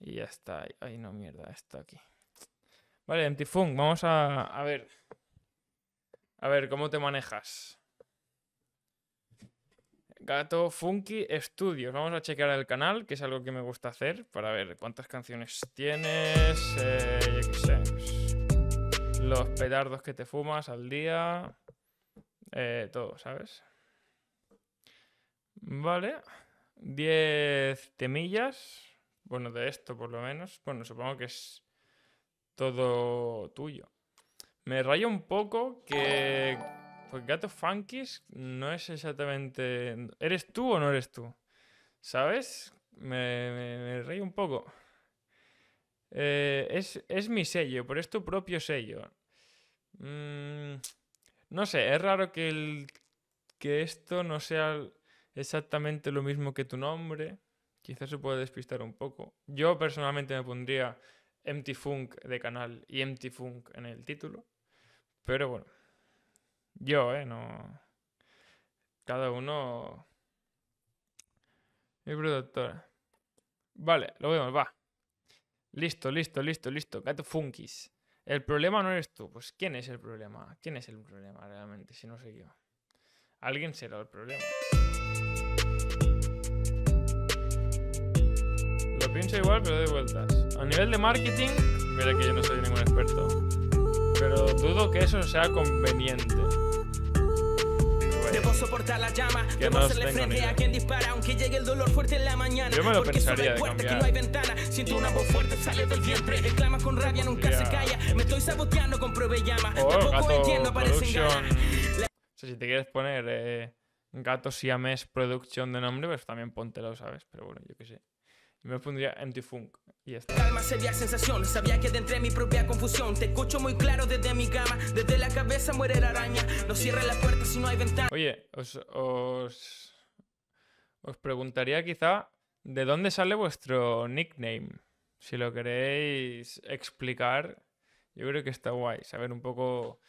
Y ya está. Ay, no, mierda, esto aquí. Vale, Empty Funk, vamos a, a ver. A ver, ¿cómo te manejas? Gato Funky Studios. Vamos a chequear el canal, que es algo que me gusta hacer, para ver cuántas canciones tienes, eh, los petardos que te fumas al día, eh, todo, ¿sabes? Vale, 10 temillas, bueno, de esto por lo menos, bueno, supongo que es todo tuyo. Me raya un poco que pues Gato Funkies no es exactamente. ¿Eres tú o no eres tú? ¿Sabes? Me, me, un poco. Eh, es, mi sello, pero es tu propio sello. Mm, no sé, es raro que, el, que esto no sea exactamente lo mismo que tu nombre. Quizás se puede despistar un poco. Yo personalmente me pondría Empty Funk de canal y Empty Funk en el título. Pero bueno. Yo, ¿eh? No... Cada uno... Mi productora. Vale, lo vemos, va. Listo, listo, listo, listo. Gato Funkis. El problema no eres tú. Pues ¿quién es el problema? ¿Quién es el problema realmente? Si no soy yo. Alguien será el problema. Pienso igual, pero doy vueltas. A nivel de marketing, mira que yo no soy ningún experto. Pero dudo que eso sea conveniente. Debo soportar la llama, que debo hacerle frente a quien dispara, aunque llegue el dolor fuerte en la mañana. Yo me lo porque pensaría de cambiar. que no hay ventana, siento una voz fuerte sale del vientre, exclama con rabia, nunca se calla. Me estoy saboteando con prueba y llama. Oh, Tampoco entiendo. O sea, si te quieres poner eh, Gato Siamés Production de nombre, pues también póntelo, ¿sabes? Pero bueno, yo qué sé. Me pondría Empty Funk y ya Calma sería sensación, sabía que dentro mi propia confusión. Te escucho muy claro desde mi cama, desde la cabeza muere la araña. No cierres la puerta si no hay ventana. Oye, os, os, os preguntaría quizá de dónde sale vuestro nickname. Si lo queréis explicar, yo creo que está guay. Saber un poco.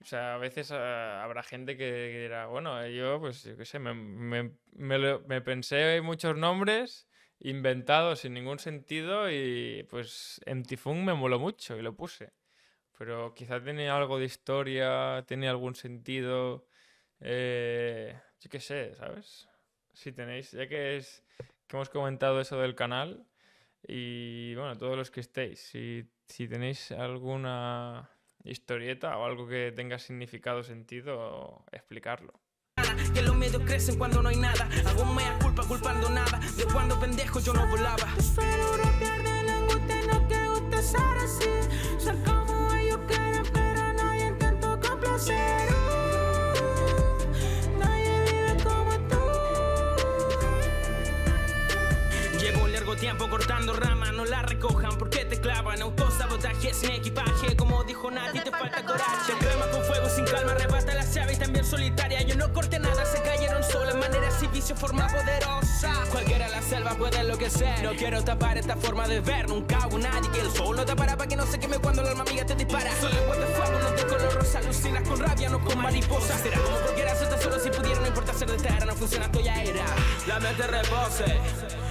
O sea, a veces uh, habrá gente que, dirá, bueno, yo, pues, yo qué sé, me, me, me, me pensé muchos nombres inventado sin ningún sentido y pues Empty Funk me moló mucho y lo puse. Pero quizá tiene algo de historia, tiene algún sentido, eh, yo qué sé, ¿sabes? Si tenéis, ya que es que hemos comentado eso del canal y bueno, todos los que estéis, si, si tenéis alguna historieta o algo que tenga significado, sentido, explicarlo. Que los medios crecen cuando no hay nada. Culpa culpando nada. De cuando pendejo yo no volaba. Espero bloquear de la angustia, no que guste ser así. Tiempo cortando ramas, no la recojan porque te clavan. Autosabotaje sin equipaje, como dijo nadie, te falta coraje. Se crema con fuego sin calma, arrebata la llave y también solitaria. Yo no corté nada, se cayeron solas, maneras y vicio, forma poderosa. Cualquiera la selva puede enloquecer. No quiero tapar esta forma de ver, nunca hubo nadie que el sol no tapará para que no se queme cuando la alma amiga te dispara. Solo de fuego, no te color rosa, alucinas con rabia, no con mariposa. Será como cualquiera suelta solo si pudiera, no importa ser de tierra, no funciona, esto ya era. La mente repose,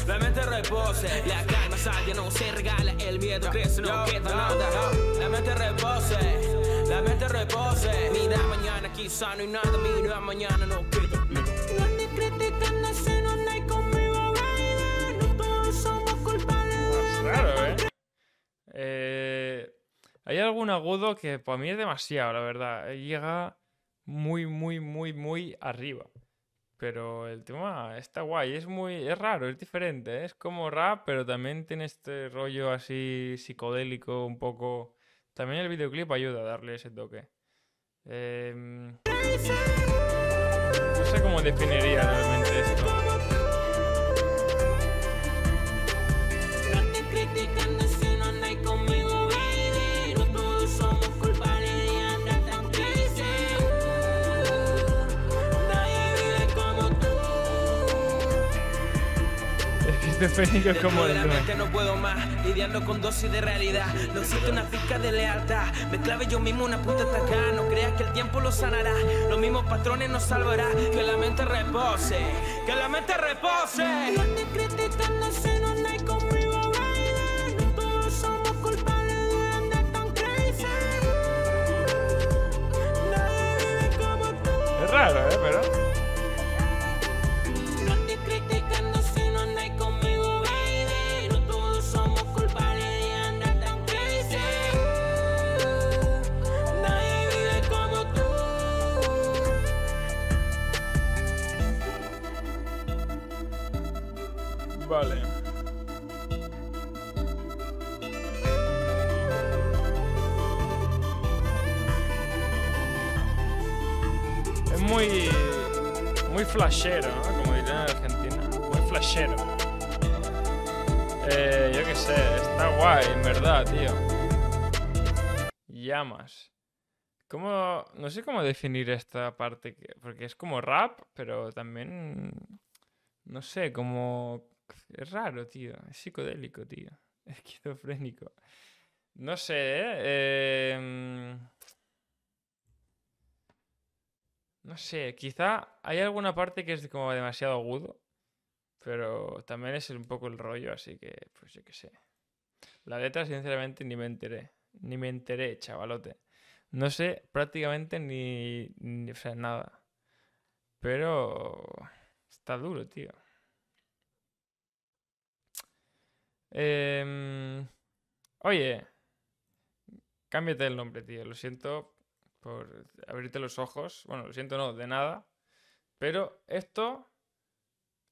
la mente repose. La calma sabia no se regala, el miedo crece, no queda nada. La mente repose la mente repose. Mira mañana quizá no hay nada, mira mañana no queda nada. No te criticando si no andáis conmigo, baby. No todos somos culpables. Claro, ¿eh? eh. Hay algún agudo que para mí es demasiado, la verdad. Llega muy, muy, muy, muy arriba. Pero el tema está guay, es muy, es raro, es diferente, es como rap, pero también tiene este rollo así psicodélico, un poco también el videoclip ayuda a darle ese toque. Em, no sé cómo definiría realmente esto. Este como el no puedo más, lidiando con dosis de realidad. No existe una pizca de lealtad. Me clave yo mismo una puta acá. No creas que el tiempo lo sanará. Los mismos patrones nos salvará. Que la mente repose. Que la mente repose. Muy. Muy flashero, ¿no? Como dirían en Argentina. Muy flashero. Eh, yo qué sé, está guay, en verdad, tío. Llamas. ¿Cómo.? No sé cómo definir esta parte. Porque es como rap, pero también. No sé, como. Es raro, tío. Es psicodélico, tío. Esquizofrénico. No sé, ¿eh? Em, no sé, quizá hay alguna parte que es como demasiado agudo, pero también es un poco el rollo, así que, pues yo qué sé. La letra, sinceramente, ni me enteré. Ni me enteré, chavalote. No sé prácticamente ni, ni o nada. Pero está duro, tío. Eh, oye, cámbiate el nombre, tío. Lo siento por abrirte los ojos. Bueno, lo siento, no, de nada. Pero esto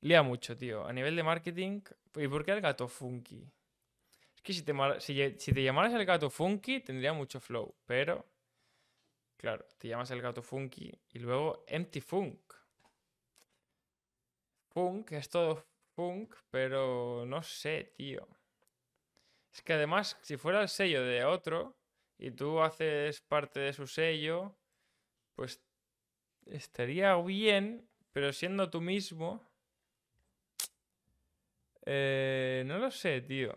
lía mucho, tío. A nivel de marketing. ¿Y por qué el gato funky? Es que si te, si te llamaras el gato funky, tendría mucho flow. Pero, claro, te llamas el gato funky y luego empty funk. Funk es todo funk, pero no sé, tío. Es que además, si fuera el sello de otro y tú haces parte de su sello, pues estaría bien, pero siendo tú mismo... Eh, no lo sé, tío.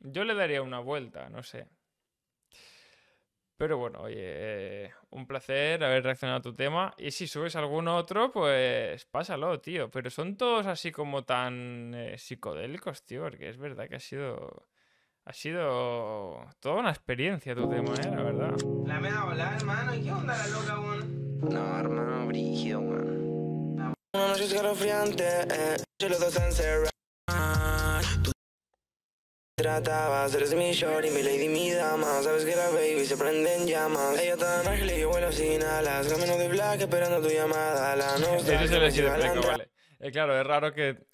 Yo le daría una vuelta, no sé. Pero bueno, oye, eh, un placer haber reaccionado a tu tema. Y si subes algún otro, pues pásalo, tío. Pero son todos así como tan eh, psicodélicos, tío, porque es verdad que ha sido. Ha sido toda una experiencia tu tema, ¿eh? La verdad. La me da volar, hermano. ¿Y qué onda la loca, weón? No, hermano, brígido, weón. Una noche escalofriante, eh. Yo los dos encerrados tratabas, eres mi shorty, mi lady, mi dama Sabes que la baby se prende en llamas Ella está en ángel y yo vuelo sin alas Camino de black esperando tu llamada La nostalgia Ese es el vale eh, Claro, es raro que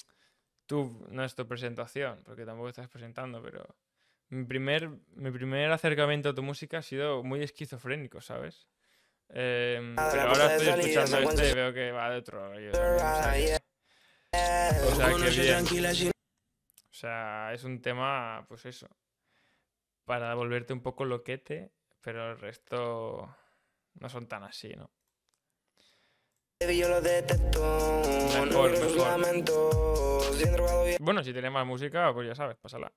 tú, no es tu presentación Porque tampoco estás presentando, pero mi primer, mi primer acercamiento a tu música ha sido muy esquizofrénico, ¿sabes? Eh, pero ahora estoy escuchando este y veo que va de otro rollo. O sea, que bien. O sea, es un tema, pues eso, para volverte un poco loquete, pero el resto no son tan así, ¿no? Mejor, mejor. Bueno, si tienes más música, pues ya sabes, pásala.